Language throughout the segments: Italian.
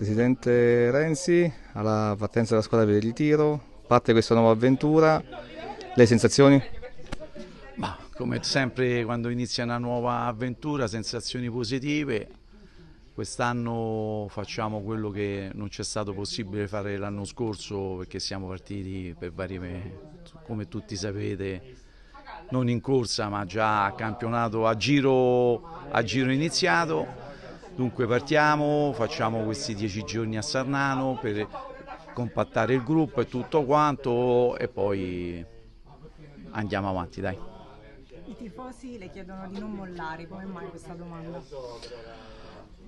Presidente Renzi, alla partenza della squadra per il ritiro, parte questa nuova avventura, le sensazioni? Ma come sempre quando inizia una nuova avventura, sensazioni positive, quest'anno facciamo quello che non c'è stato possibile fare l'anno scorso perché siamo partiti per varie, come tutti sapete, non in corsa ma già a campionato a giro, a giro iniziato Dunque partiamo, facciamo questi dieci giorni a Sarnano per compattare il gruppo e tutto quanto e poi andiamo avanti dai. I tifosi le chiedono di non mollare, come mai questa domanda?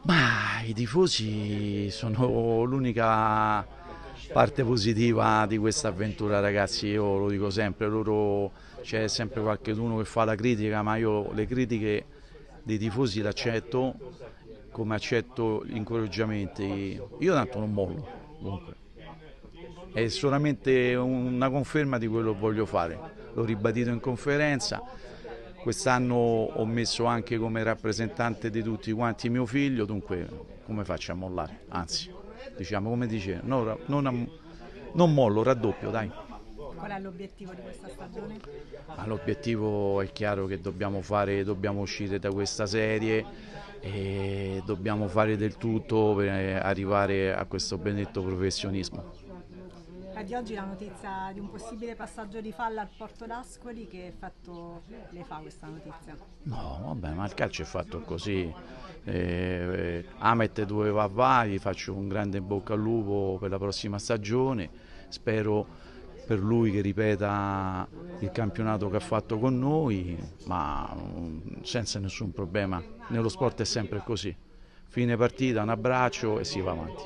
Ma i tifosi sono l'unica parte positiva di questa avventura ragazzi, io lo dico sempre, loro c'è sempre qualcuno che fa la critica, ma io le critiche dei tifosi l'accetto come accetto gli incoraggiamenti. Io tanto non mollo, comunque. È solamente una conferma di quello che voglio fare. L'ho ribadito in conferenza. Quest'anno ho messo anche come rappresentante di tutti quanti mio figlio, dunque come faccio a mollare? Anzi, diciamo come dice, non, non, non mollo, raddoppio, dai. Qual è l'obiettivo di questa stagione? l'obiettivo è chiaro che dobbiamo, fare, dobbiamo uscire da questa serie e dobbiamo fare del tutto per arrivare a questo benedetto professionismo. È di oggi la notizia di un possibile passaggio di falla al Porto d'Ascoli, che effetto le fa questa notizia? No, vabbè, ma il calcio è fatto così. Eh, Amet dove va va, gli faccio un grande in bocca al lupo per la prossima stagione, spero per lui che ripeta il campionato che ha fatto con noi, ma mm, senza nessun problema. Nello sport è sempre così. Fine partita, un abbraccio e si va avanti.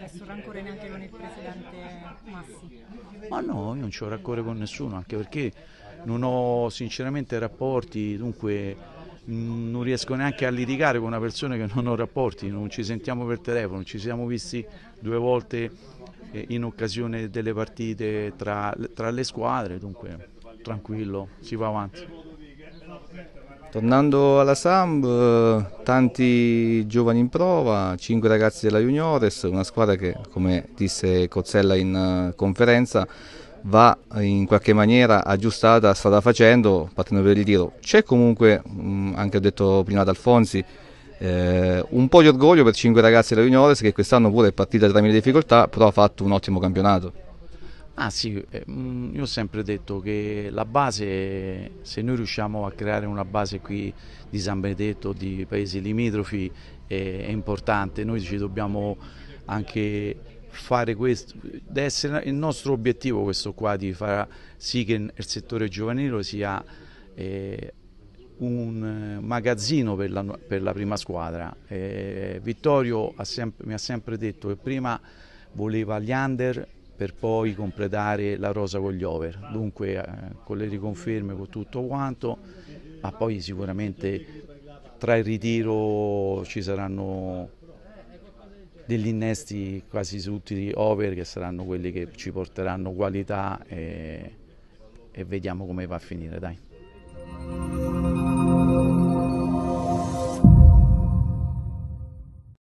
Nessun rancore neanche con il presidente Massi? Ma no, io non ho rancore con nessuno, anche perché non ho sinceramente rapporti, dunque non riesco neanche a litigare con una persona che non ho rapporti, non ci sentiamo per telefono, ci siamo visti due volte eh, in occasione delle partite tra, tra le squadre, dunque tranquillo, si va avanti. Tornando alla Samb, tanti giovani in prova, 5 ragazzi della Juniores, una squadra che, come disse Cozzella in eh, conferenza, va in qualche maniera aggiustata strada facendo, partendo per il ritiro. C'è comunque, anche ho detto prima ad Alfonsi, eh, un po' di orgoglio per cinque ragazzi della Juniores che quest'anno pure è partita tra mille difficoltà, però ha fatto un ottimo campionato. Ah sì, eh, mm, io ho sempre detto che la base, se noi riusciamo a creare una base qui di San Benedetto, di paesi limitrofi, è, è importante. Noi ci dobbiamo anche fare questo, deve essere il nostro obiettivo questo qua di far sì che il settore giovanile sia eh, un magazzino per la, per la prima squadra. Eh, Vittorio ha sempre, mi ha sempre detto che prima voleva gli under per poi completare la rosa con gli over, dunque eh, con le riconferme, con tutto quanto, ma poi sicuramente tra il ritiro ci saranno degli innesti quasi tutti over che saranno quelli che ci porteranno qualità e, e vediamo come va a finire. Dai.